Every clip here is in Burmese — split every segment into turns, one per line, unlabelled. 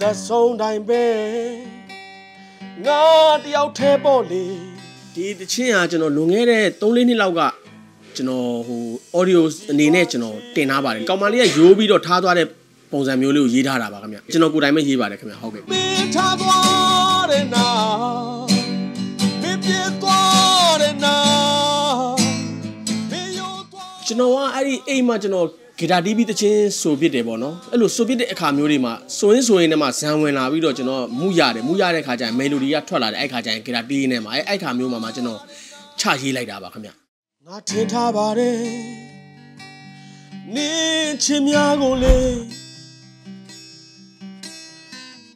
သက်ဆုံးတိုင်းပဲငါတယောက်ထဲပေါ့လေဒီတချင်းဟာကျွန်တော်လွန်ခဲ့တဲ့3-4နှစ်လောက်ကကျွန်တော်ဟို audio အနေနဲ့ကျွန်တော်တင်ထားပါတယ်ကောင်မလေးကရိုးပြီးတော့ထားသွားတဲ့ပုံစံမျိုးလေးကိုရေးထားတာပါခင်ဗျကျွန်တော်ကိုယ်တိုင်ပဲရေးပါတယ်ခင်ဗျဟုတ်ကဲ့မင်းထားသွားတဲ့နာမင်းပြေးသွားတဲ့နာမင်းရောသွားကျွန်တော်ကအဲ့ဒီအိမ်မှာကျွန်တော် ဂီတာတီးပြီးတချင်းဆိုပြစ်တယ်ပေါ့နော်အဲ့လိုဆိုပြစ်တဲ့အခါမျိုးတွေမှာဆိုရင်ဆိုရင်လည်းမှဇံဝင်လာပြီးတော့ကျွန်တော်မူရတယ်မူရတဲ့ခါကျရင်မေလိုဒီကထွက်လာတဲ့အဲ့ခါကျရင်ဂီတာတီးနေမှာအဲ့အဲ့ခါမျိုးမှာမှကျွန်တော်ချရေးလိုက်တာပါခင်ဗျငါထင်ထားပါတယ်နင်းချင်များကိုလေ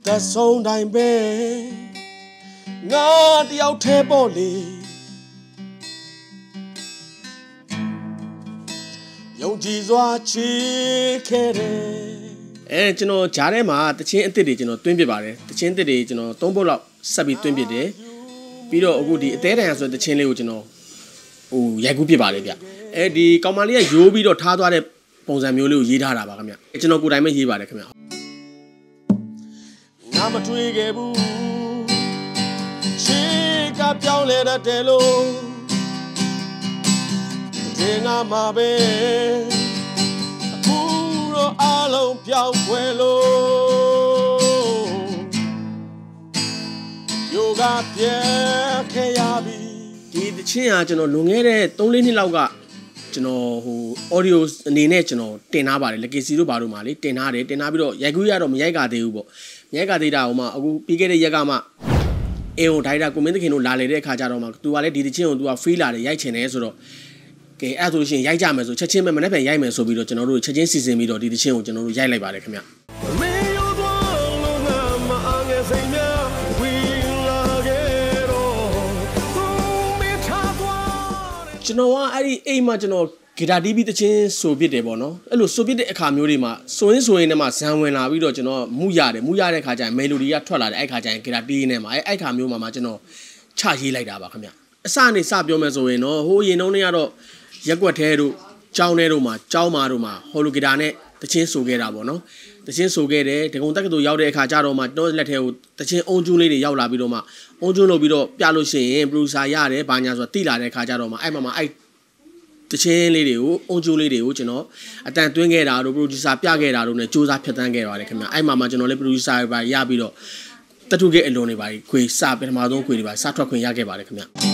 သက်ဆုံးတိုင်းပဲငါတယောက်ထဲပေါ့လေ ယုံကြည်စွာချီခဲ့တယ်အဲကျွန်တော်ဂျားထဲမှာတချင်းအစ်စ်တွေကျွန်တော်တွင်းပစ်ပါတယ်တချင်းအစ်စ်တွေကျွန်တော်၃ပုတ်လောက်ဆက်ပြီးတွင်းပစ်တယ်ပြီးတော့အခုဒီအသေးတန်ဆိုတဲ့တချင်းလေးကိုကျွန်တော်ဟိုရိုက်ကူးပစ်ပါတယ်ဗျအဲဒီကောင်မလေးကရိုးပြီးတော့ထားသွားတဲ့ပုံစံမျိုးလေးကိုရေးထားတာပါခင်ဗျကျွန်တော်ကိုယ်တိုင်ပဲရေးပါတယ်ခင်ဗျငါမတွေ့ခဲ့ဘူးချီကပြောင်းလဲတတ်တယ်လို့ဒီငါမှာပဲအခုတော့အလုံး ပြောင်းွယ်လို့ယောဂပြဲခဲ့ရပြီဒီတချင်းကကျွန်တော်လွန်ခဲ့တဲ့3-4နှစ်လောက်ကကျွန်တော်ဟို audio အနေနဲ့ကျွန်တော်တင်ထားပါတယ် legacy တို့ဘာတို့မှာလေတင်ထားတယ်တင်ထားပြီးတော့ရိုက်ကူးရတော့မရိုက်ကသေးဘူးပေါ့မရိုက်ကသေးတာဟိုမှာအခုပြီးခဲ့တဲ့ရက်ကမှအေဟိုဒိုင်တာကိုမင်းသခင်တို့လာလေတဲ့အခါကျတော့မှ तू ကလည်းဒီတချင်းကို तू က free လာတယ်ရိုက်ချင်တယ်ဆိုတော့ ကဲအဲ့ဆိုလို့ရှိရင်ရိုက်ကြမယ်ဆိုချက်ချင်းပဲမနေ့ပြန်ရိုက်မယ်ဆိုပြီးတော့ကျွန်တော်တို့ချက်ချင်းစီစဉ်ပြီးတော့ဒီတချင်းကိုကျွန်တော်တို့ရိုက်လိုက်ပါတယ်ခင်ဗျကျွန်တော်ကအဲ့ဒီအိမ်မှာကျွန်တော်ဂီတာတီးပြီးတချင်းဆိုပြစ်တယ်ပေါ့နော်အဲ့လိုဆိုပြစ်တဲ့အခါမျိုးတွေမှာဆိုရင်ဆိုရင်လည်းမှဇံဝင်လာပြီးတော့ကျွန်တော်မူရတယ်မူရတဲ့ခါကျရင်မေလိုဒီကထွက်လာတဲ့အဲ့ခါကျရင်ဂီတာတီးနေမှာအဲ့အဲ့ခါမျိုးမှာမှကျွန်တော်ချရေးလိုက်တာပါခင်ဗျအစနေစပြောမယ်ဆိုရင်တော့ဟိုရင်တုန်းကကတော့ ရက်ွက်သေးတို့ကြောင်းထဲတို့မှာကြောင်းမာတို့မှာဟိုလိုဂီတာနဲ့တချင်းဆိုခဲ့တာပေါ့နော်တချင်းဆိုခဲ့တယ်ဒဂုံတက်ကတူရောက်တဲ့အခါကျတော့မှတော့လက်ထဲကိုတချင်းအုံကျူးလေးတွေရောက်လာပြီးတော့မှအုံကျူးလုပ်ပြီးတော့ပြလို့ရှိရင် producer ရတယ်ဘာညာဆိုတာတိလာတဲ့အခါကျတော့မှအဲ့မှာမှအဲ့တချင်းလေးတွေကိုအုံကျိုးလေးတွေကိုကျွန်တော်အတန်သွင်းခဲ့တာတို့ producer ပြခဲ့တာတို့ ਨੇ စူးစမ်းဖြတ်တန်းခဲ့ပါတယ်ခင်ဗျအဲ့မှာမှကျွန်တော်လည်း producer ပဲရပြီးတော့တတုကအလွန်တွေပါခွေစပထမဆုံးခွေတွေပါစထွက်ခွင့်ရခဲ့ပါတယ်ခင်ဗျ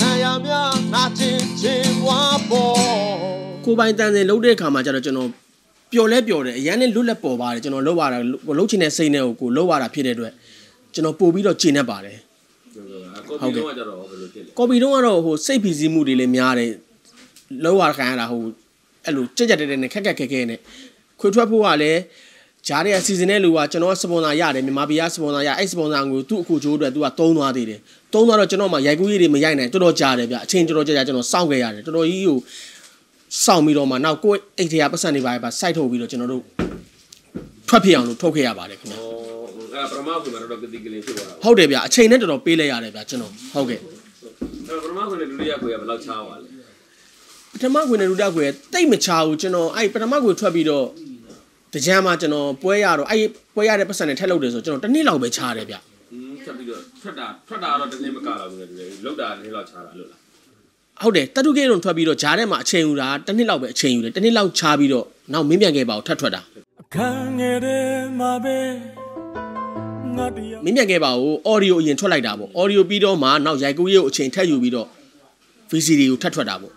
ထန်ရများနာချင်ချင်ဝါပေါ်ကိုပိုင်တန်စင်လုံးတဲ့အခါမှာကျတော့ကျွန်တော်ပျော်လဲပျော်တယ်အရန်နဲ့လွတ်လပ်ပေါ်ပါတယ်ကျွန်တော်လှုပ်ရတာလှုပ်ချင်တဲ့စိတ်နဲ့ကိုကိုလှုပ်ရတာဖြစ်တဲ့အတွက်ကျွန်တော်ပို့ပြီးတော့ကျင့်တတ်ပါတယ်
ကော်ပီတော့ကြတော့ဘယ်လိုဖြစ်လဲ
ကော်ပီတော့ကတော့ဟိုစိတ်ဖီစီးမှုတွေလည်းများတယ်လောက်ရခံရတာဟိုအဲ့လိုကြက်ကြက်တဲတဲနဲ့ခက်ခက်ခဲခဲနဲ့ခွေထွက်ဖို့ကလည်း ဂျားရဲ့အစီအစဉ်နဲ့လူကကျွန်တော်စပွန်ဆာရတယ်မြန်မာပြည်ကစပွန်ဆာရအဲ့စပွန်ဆာကိုသူ့အခုချိုးအတွက်သူကတုံးသွားသေးတယ်တုံးသွားတော့ကျွန်တော်မှရိုက်ကူးရည်တွေမရိုက်နိုင်တော်တော်ကြာတယ်ဗျအချိန်တော်တော်ကြာကြာကျွန်တော်စောင့်ခဲ့ရတယ်တော်တော်ကြီးဟိုစောင့်ပြီးတော့မှနောက်ကိုယ့်အိတ်ထဲကပတ်စံတွေပါပါစိုက်ထုတ်ပြီးတော့ကျွန်တော်တို့ထွက်ဖြစ်အောင်လို့ထုတ်ခဲ့ရပါတယ်ခင်ဗျာ
အဲ့ပရမကွေမှာတော့ကတိကလေးဖြစ်သွားတာ
ဟုတ်တယ်ဗျအချိန်နဲ့တော်တော်ပေးလိုက်ရတယ်ဗျကျွန်တော်ဟုတ်ကဲ့
အဲ့ပရမကွေနဲ့ဒုတိယကွေကဘယ်လောက်ချားပါလဲ
ပထမကွေနဲ့ဒုတိယကွေတိတ်မချဘူးကျွန်တော်အဲ့ပထမကွေထွက်ပြီးတော့ တကြမ်းမှာကျွန်တော်ပွဲရတော့အဲ့ပွဲရတဲ့ပတ်စံနဲ့ထက်လုပ်တယ်ဆိုကျွန်တော်တစ်နှစ်လောက်ပဲချားတယ်ဗျ
อืมထွက်ပြီးတော့ထွက်တာထွက်တာတော့တစ်နှစ်မကလောက်ဘူးလေလောက်တာတစ်နှစ်လောက်ချားတာလို့လား
ဟုတ်တယ်တတုကေတုံထွက်ပြီးတော့ဂျားထဲမှာအချိန်ယူတာတစ်နှစ်လောက်ပဲအချိန်ယူတယ်တစ်နှစ်လောက်ချားပြီးတော့နောက်မင်းပြန်ခဲ့ပါဦးထပ်ထွက်တာအခန်းငယ်ထဲမှာပဲငါတရားမင်းပြန်ခဲ့ပါဦး audio အရင်ထွက်လိုက်တာပေါ့ audio ပြီးတော့မှနောက်ရိုက်ကူးရေးကိုအချိန်ထပ်ယူပြီးတော့ VCD ကိုထပ်ထွက်တာပေါ့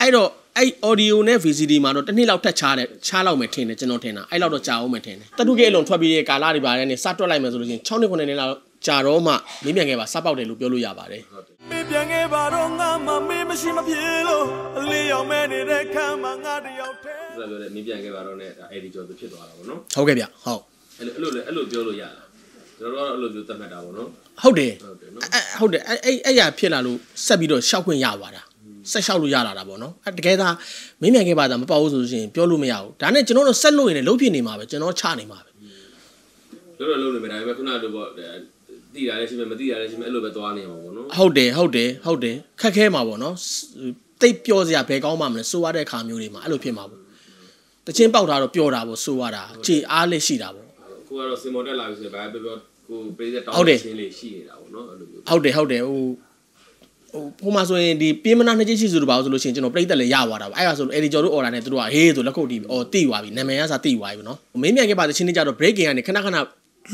အဲ့တော့ အဲ့ audio နဲ့ VCD မှာတော့တစ်နှစ်လောက်ထပ်ချားတယ်ချားလောက်မယ်ထင်တယ်ကျွန်တော်ထင်တာအဲ့လောက်တော့ကြာအောင်မယ်ထင်တယ်တတုကေအလွန်ထွက်ပြီးတဲ့ကာလတွေပါတဲ့နေစတွက်လိုက်မယ်ဆိုလို့ရှိရင်6နှစ်9နှစ်လောက်ကြာတော့မှမင်းပြန်ခဲ့ပါစပေါက်တယ်လို့ပြောလို့ရပါတယ်မင်းပြန်ခဲ့ပါတော့ငါမှမင်းမရှိမပြေလို့အလေးရောက်မဲ့နေတဲ့ခံမှာငါတယောက်တည်း
ဆိုတော့လည်းမင်းပြန်ခဲ့ပါတော့နဲ့အဲ့ဒီကြော်သူဖြစ်သွားတာပေါ့နော်
ဟုတ်ကဲ့ဗျဟုတ်
အဲ့လိုအဲ့လိုပြောလို့ရလားကျွန်တော်တို့အဲ့လိုမျိုးသတ်မှတ်တာပေါ့နော်
ဟုတ်တယ်ဟုတ်တယ်နော်ဟုတ်တယ်အဲ့အဲ့ရဖြစ်လာလို့ဆက်ပြီးတော့ရှောက်ခွင့်ရပါတာ ဆက်လျှောက်လို့ရလာတာပေါ့နော်အဲတကယ်သာမင်းမြန်ခဲ့ပါတာမပေါ့ဘူးဆိုလို့ရှိရင်ပြောလို့မရဘူးဒါနဲ့ကျွန်တော်တို့ဆက်လို့ရင်လည်းလုံးဖြစ်နေမှာပဲကျွန်တော်ချနေမှာပဲ
လုံးလုံးလုံးနေပဲဒါပေမဲ့ခုနကလိုပေါ့တိတာလည်းရှိမယ်မတိတာလည်းရှိမယ်အဲ့လိုပဲသွားနေမှာပေါ့နော်
ဟုတ်တယ်ဟုတ်တယ်ဟုတ်တယ်ခက်ခဲမှာပေါ့နော်တိတ်ပြောစရာဘယ်ကောင်းမှမလဲစိုးရတဲ့ခါမျိုးတွေမှာအဲ့လိုဖြစ်မှာပေါ့တချင်းပေါက်တာတော့ပြောတာပေါ့စိုးရတာခြေအားလက်ရှိတာပေါ့
ကိုကတော့စင်မော်တက်လာပြီဆိုရင်ဘာပဲပြောကိုပေးတဲ့တောင်း
ဟုတ်တယ်
ချင်းလေးရှိနေတာပေါ့နော်အဲ့လိုမျိုး
ဟုတ်တယ်ဟုတ်တယ်ဟို ဟိုပုံမှန်ဆိုရင်ဒီပြေးမနာနှစ်ချင်းရှိဆိုတော့ပါဆိုလို့ရှိရင်ကျွန်တော်ပြိတက်လည်းရသွားတာပေါ့အဲ့ဒါဆိုအဲ့ဒီကျော်တို့ order နဲ့သူတို့ကဟေးဆိုလက်ခုပ်တီးပြီးအော်တိသွားပြီနာမည်ကစားတိသွားပြီနော်မင်းမြန်ခဲ့ပါတချင်းလေးကြတော့ breaking ကနေခဏခဏ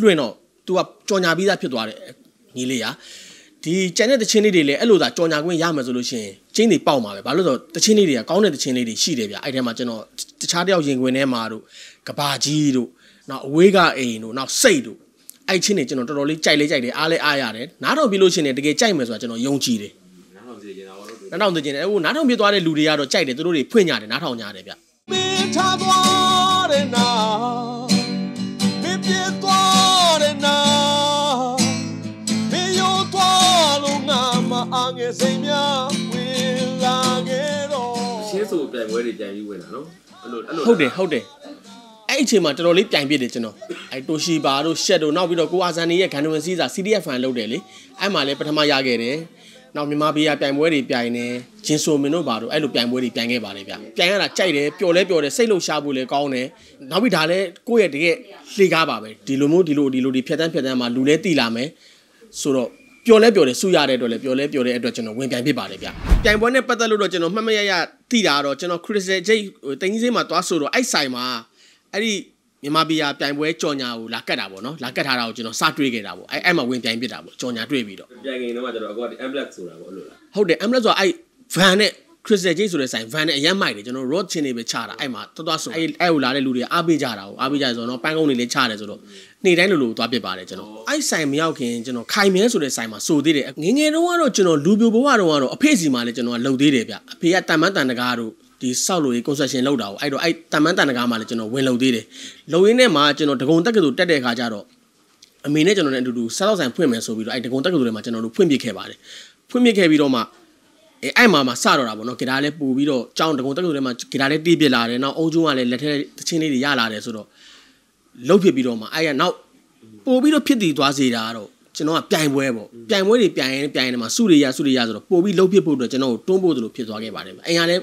လွှင့်တော့ तू ကကြော်ညာပြီးသားဖြစ်သွားတယ်ညီလေးကဒီကျန်တဲ့တချင်းလေးတွေလည်းအဲ့လိုသာကြော်ညာခွင့်ရမယ်ဆိုလို့ရှိရင်ချင်းတွေပေါက်မှာပဲဘာလို့လဲဆိုတော့တချင်းလေးတွေကကောင်းတဲ့တချင်းလေးတွေရှိတယ်ဗျအဲ့ထဲမှာကျွန်တော်တခြားတယောက်ရင်ခွင်ထဲမှာတို့ကဘာကြီးတို့နောက်အဝေးကအိမ်တို့နောက်စိတ်တို့အဲ့ချင်းတွေကျွန်တော်တော်တော်လေးကြိုက်လေးကြိုက်တယ်အားလေးအားရတယ်နားထောင်ပြီးလို့ရှိရင်တကယ်ကြိုက်မယ်ဆိုတာကျွန်တော်ယုံကြည်တယ်
နားထောင်စီနေတာပေါ့နော်
နားထောင်သိကျင်တယ်ဟိုနားထောင်ပြသွားတဲ့လူတွေကတော့ကြိုက်တယ်သူတို့တွေဖွင့်ကြတယ်နားထောင်ကြတယ်ဗျ
မင်းထားသွားတဲ့နာမင်းပြေးသွားတဲ့နာမင်းရောသွားလို့ငါမအားငယ်စိတ်များဝင်လာခဲ့တော့
ရှင်းဆိုပြိုင်ပွဲတွေပြန်ပြီးဝင်တာနော်အဲ့လိုအဲ့လို
ဟုတ်တယ်ဟုတ်တယ်အဲ့အချိန်မှာတော်တော်လေးပြိုင်ပြစ်တယ်ကျွန်တော်အဲ့တိုရှီဘာတို့ရှက်တို့နောက်ပြီးတော့ကိုအာဇန်နီရဲ့ဂန်ဒဝင်စီးစာ CDF ဖန်လုပ်တယ်လေအဲ့မှာလည်းပထမရခဲ့တယ် နောက်မြန်မာပြည်ကပြိုင်ပွဲတွေပြိုင်နေဂျင်ဆိုမင်တို့ဘာတို့အဲ့လိုပြိုင်ပွဲတွေပြိုင်ခဲ့ပါတယ်ဗျပြိုင်ရတာကြိုက်တယ်ပျော်လဲပျော်တယ်စိတ်လှုပ်ရှားဖို့လည်းကောင်းတယ်နောက်ပြီးဒါလည်းကိုယ့်ရဲ့တကယ်လှေကားပါပဲဒီလိုမျိုးဒီလိုဒီလိုဒီဖြတ်တန်းဖြတ်တန်းမှာလူလဲတီလာမယ်ဆိုတော့ပျော်လဲပျော်တယ်ဆူရတဲ့အတွက်လည်းပျော်လဲပျော်တဲ့အတွက်ကျွန်တော်ဝင်ပြိုင်ဖြစ်ပါတယ်ဗျပြိုင်ပွဲနဲ့ပတ်သက်လို့တော့ကျွန်တော်မှတ်မရရတိတာတော့ကျွန်တော် crystal jade ဟိုတင်းကြီးစိမ်းမှာသွားဆိုတော့အဲ့ဆိုင်မှာအဲ့ဒီ မြန်မာပြည်ကပြိုင်ပွဲကြော်ညာကိုလာကတ်တာပေါ့နော်လာကတ်ထားတာကိုကျွန်တော်စတွေးခဲ့တာပေါ့အဲ့အဲ့မှာဝင်ပြိုင်ဖြစ်တာပေါ့ကြော်ညာတွေးပြီးတော့
ပြိုင်ခင်တော့ကျတော့အကွာဒီ ambulance ဆိုတာပေါ့အဲ့လိုလား
ဟုတ်တယ် ambulance ဆိုအဲ့ van နဲ့ crystal jade ဆိုတဲ့ဆိုင် van နဲ့အရန်မိုက်တယ်ကျွန်တော် road ချင်းတွေပဲချတာအဲ့မှာတော်တော်ဆိုအဲ့အဲ့ကိုလာတဲ့လူတွေအားပေးကြတာကိုအားပေးကြတယ်ဆိုတော့ပန်းကုန်းတွေလည်းချတယ်ဆိုတော့နေ့တိုင်းလိုလိုသွားပြစ်ပါတယ်ကျွန်တော်အဲ့ဆိုင်မရောက်ခင်ကျွန်တော်ခိုင်မဲဆိုတဲ့ဆိုင်မှာစိုးသေးတယ်ငငယ်တုန်းကတော့ကျွန်တော်လူပြိုဘဝတုန်းကတော့အဖေစီမှာလည်းကျွန်တော်လှုပ်သေးတယ်ဗျအဖေကတန်မန်းတန်တကားတို့ ဒီဆောက်လို့ရေး construction လုပ်တာကိုအဲ့တော့အဲ့တန်မန်းတန်တကားမှာလည်းကျွန်တော်ဝင်လှုပ်သေးတယ်လှုပ်ရင်းနဲ့မှာကျွန်တော်ဒဂုံတက်ကတူတက်တဲ့ခါကျတော့အမေနဲ့ကျွန်တော်နဲ့အတူတူစားတော့ဆိုင်ဖွင့်မယ်ဆိုပြီးတော့အဲ့ဒဂုံတက်ကတူထဲမှာကျွန်တော်တို့ဖွင့်ပြခဲ့ပါတယ်ဖွင့်ပြခဲ့ပြီးတော့မှအဲအဲ့မှာမှစတော့တာပေါ့နော်ဂီတာလည်းပူပြီးတော့ကြောင်းတကုံတက်ကုံထဲမှာဂီတာလည်းတီးပြစ်လာတယ်နောက်အုံကျုံးကလည်းလက်ထဲတချင်းလေးတွေရလာတယ်ဆိုတော့လှုပ်ဖြစ်ပြီးတော့မှအဲ့ရနောက်ပို့ပြီးတော့ဖြစ်တည်သွားစေတာကတော့ကျွန်တော်ကပြိုင်ပွဲပေါ့ပြိုင်ပွဲတွေပြိုင်ရင်ပြိုင်နေမှာစုတွေရစုတွေရဆိုတော့ပို့ပြီးလှုပ်ဖြစ်ဖို့အတွက်ကျွန်တော်ကိုတွန်းဖို့သလိုဖြစ်သွားခဲ့ပါတယ်အိမ်ကလည်း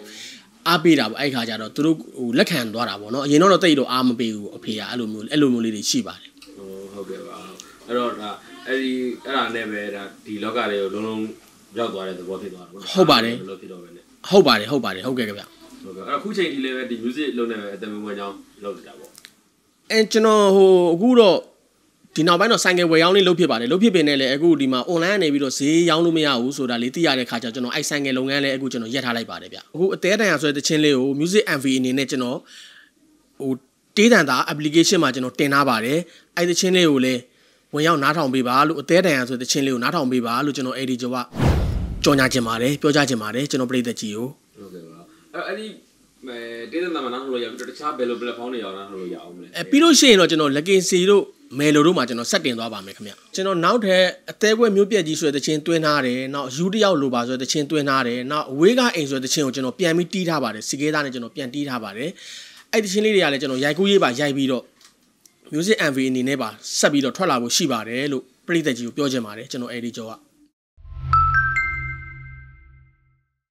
အားပေးတာပေါ့အဲ့ခါကျတော့သူတို့ဟိုလက်ခံသွားတာပေါ့နော်အရင်တော့တိတ်တော့အားမပေးဘူးအဖေကအဲ့လိုမျိုးအဲ့လိုမျိုးလေးတွေရှိပါတယ်
ဟိုဟုတ်ကဲ့ပါအဲ့တော့ဒါအဲ့ဒီအဲ့ဒါနဲ့ပဲဒါဒီလောကတွေကိုလုံးလုံးရောက်သွားတဲ့သဘောဖြစ်သွားတာပေါ့လို့ဖြစ်တော့ပဲね
ဟုတ်ပါတယ်ဟုတ်ပါတယ်ဟုတ်ကဲ့ကြဗျ
ဟုတ်ကဲ့အဲ့အခုချိန်ဒီလည်းပဲဒီ music လုံးနေပဲအတမင်ဝင်ကြောင်းလုပ်နေတာပေါ့
အဲကျွန်တော်ဟိုအခုတော့ ဒီနောက်ပိုင်းတော့ဆိုင်ကယ်ဝယ်ရောင်းလေးလုပ်ဖြစ်ပါတယ်လုပ်ဖြစ်ပင်နဲ့လည်းအခုဒီမှာ online ကနေပြီးတော့ဈေးရောင်းလို့မရဘူးဆိုတာလေးသိရတဲ့ခါကျကျွန်တော်အဲ့ဆိုင်ကယ်လုပ်ငန်းလေးအခုကျွန်တော်ရက်ထားလိုက်ပါတယ်ဗျအခုအသေးတန်ရဆိုတဲ့တခြင်းလေးကို music MV အနေနဲ့ကျွန်တော်ဟိုတေးတန်တာ application မှာကျွန်တော်တင်ထားပါတယ်အဲ့တခြင်းလေးကိုလည်းဝင်ရောက်နားထောင်ပေးပါလို့အသေးတန်ရဆိုတဲ့တခြင်းလေးကိုနားထောင်ပေးပါလို့ကျွန်တော်အဲ့ဒီကျော်ကကြော်ညာချင်ပါတယ်ပြောကြားချင်ပါတယ်ကျွန်တော်ပြည်သက်ကြီးကို
ဟုတ်ကဲ့ပါအဲ့အဲ့ဒီအဲတေးတဲ့နာမနာထုတ်လို့ရပြီးတော့တခြားဘယ်လို platform တွေရောက်နာထုတ်လို့ရအောင်မလဲ
အဲပြီးလို့ရှိရင်တော့ကျွန်တော် Lucky C တို့ မယ်လိုတို့မှာကျွန်တော်ဆက်တင်သွားပါမယ်ခင်ဗျကျွန်တော်နောက်ထပ်အသေးကွဲမျိုးပြက်ကြီးဆိုတဲ့တခြင်းတွင်းထားတယ်နောက်ယူတယောက်လိုပါဆိုတဲ့တခြင်းတွင်းထားတယ်နောက်အဝေးကအိမ်ဆိုတဲ့တခြင်းကိုကျွန်တော်ပြန်ပြီးတီးထားပါတယ်စီကေးသားနဲ့ကျွန်တော်ပြန်တီးထားပါတယ်အဲ့ဒီတခြင်းလေးတွေကလည်းကျွန်တော်ရိုက်ကူးရေးပါရိုက်ပြီးတော့ music MV အနေနဲ့ပါဆက်ပြီးတော့ထွက်လာဖို့ရှိပါတယ်လို့ပြည်သက်ကြီးကိုပြောချင်ပါတယ်ကျွန်တော်အဲ့ဒီကြောက